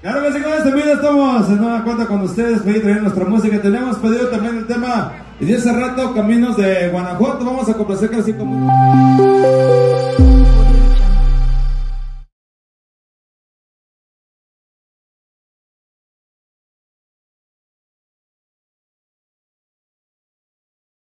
Claro que sí, con este estamos en una cuenta con ustedes, pedir traer nuestra música. Tenemos pedido también el tema y de ese rato, Caminos de Guanajuato. Vamos a complacer casi como.